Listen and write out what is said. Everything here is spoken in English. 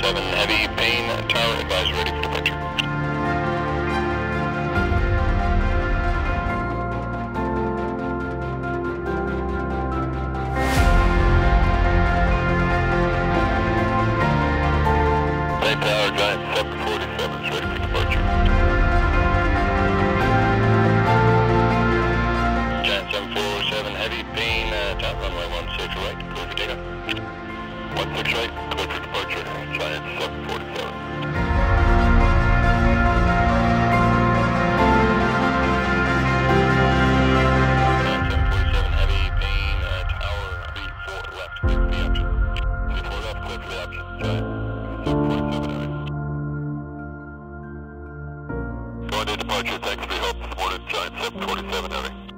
747 Heavy, Paine Tower, advise ready for departure. Paine Tower, Giant 747 is ready for departure. Giant 747 Heavy, Paine uh, Tower, runway 16 right, clear for takeoff. 16 right, clear for departure, departure, thanks for your help, supported Giant 747 Heavy.